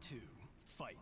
two, fight.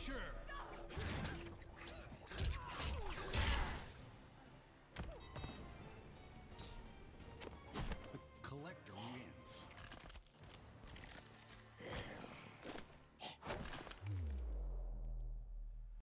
Finisher!